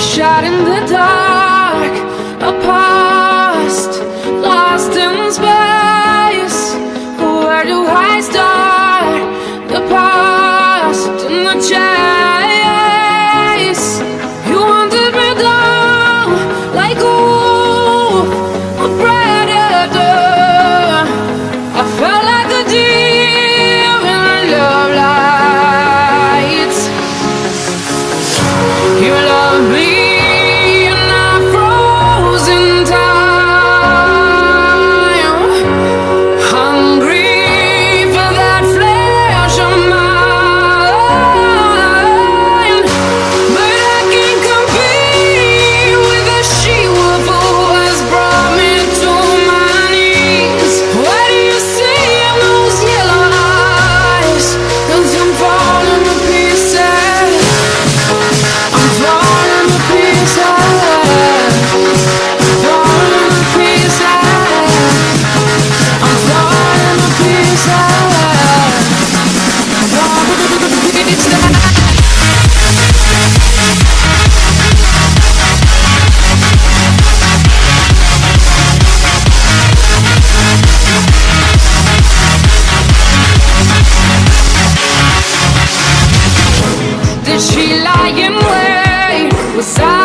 Shot in the dark A past Lost in space Where do I start? The past and the chance She lying? Where was I?